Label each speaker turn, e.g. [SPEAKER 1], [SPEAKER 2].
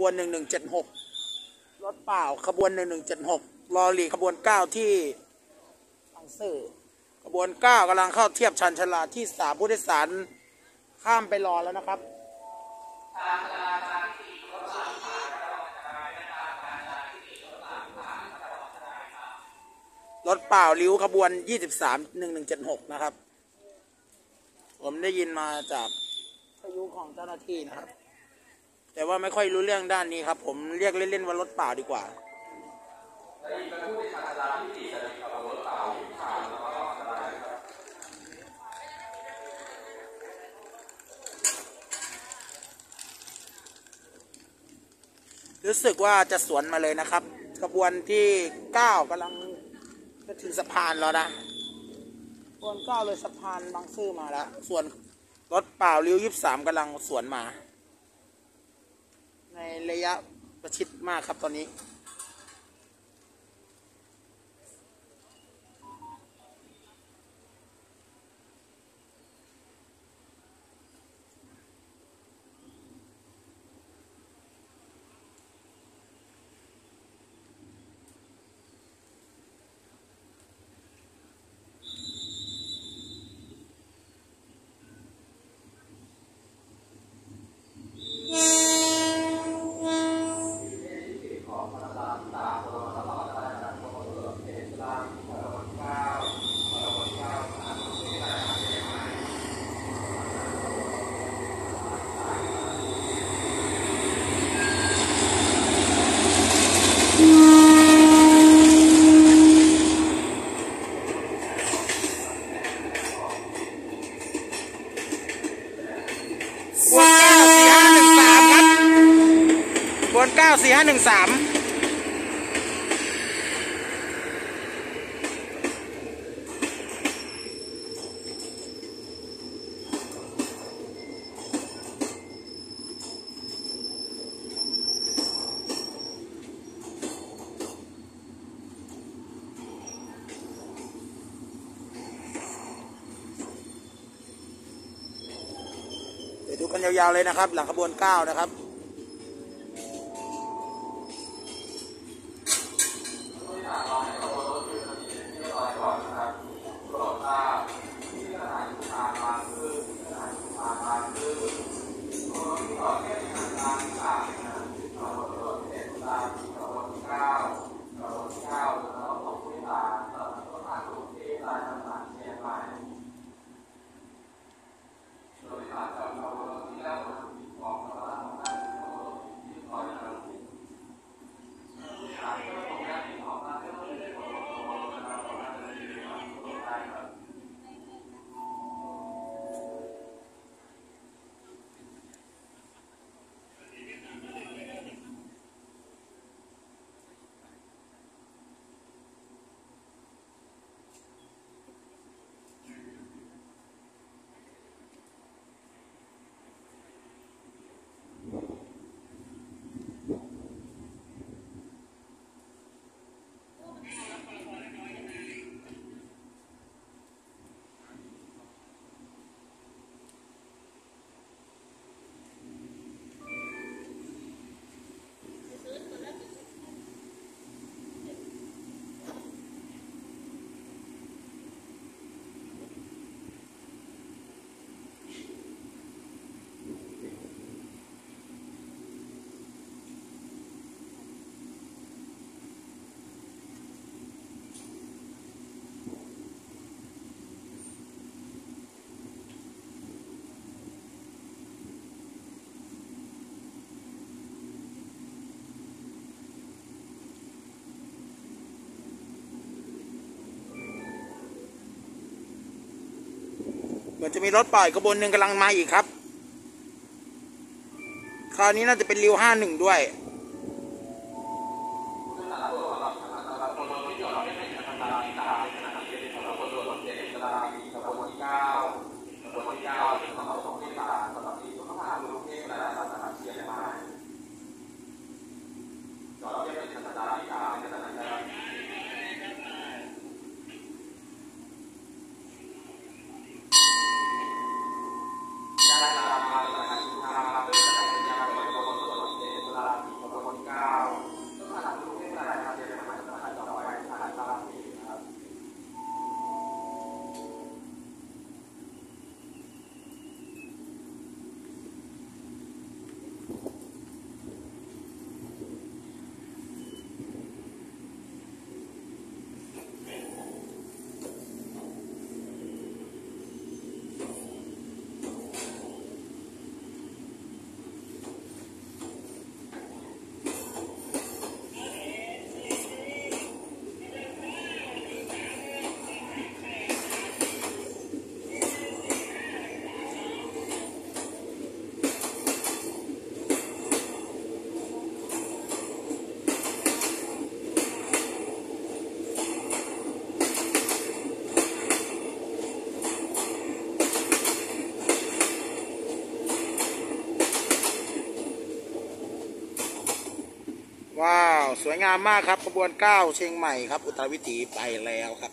[SPEAKER 1] บวนหนึ่งหนึ่งเจ็ดหกรถเปล่าขบวนหนึ่งหนึ่งเจ็ดหกลอรีขบวนเก้าที่บางซื่อขบวนเก้ากำลังเข้าเทียบชันชลาที่สามผู้โดยสารข้ามไปรอแล้วนะครับรถเปล่าริ้วขบวน 23 1176 นะครับ ผมได้ยินมาจากพายุของเจ้าหน้าที่นะครับ แต่ว่าไม่ค่อยรู้เรื่องด้านนี้ครับ ผมเรียกเล่นๆว่ารถเปล่าดีกว่ารู้สึกว่าจะสวนมาเลยนะครับขบวนที่เก้ากำลังจะถึงสะพานแล้วนะขบวนเก้าเลยสะพานบางซื่อมาแล้ว ส่วนรถเปล่าริ้วยี่สามกำลังสวนมา ระยะประชิดมากครับตอนนี้ บนเก้าสี่ห้าหนึ่งสามครับบนเก้าสี่ห้าหนึ่งสามเดี๋ยวดูกันยาวๆเลยนะครับ หลังขบวนเก้านะครับ เหมือนจะมีรถปล่อยขบวนหนึ่งกำลังมาอีกครับ คราวนี้น่าจะเป็นริวห้าหนึ่งด้วย
[SPEAKER 2] สวยงามมากครับขบวนเก้าเชียงใหม่ครับ อุตรวิถีไปแล้วครับ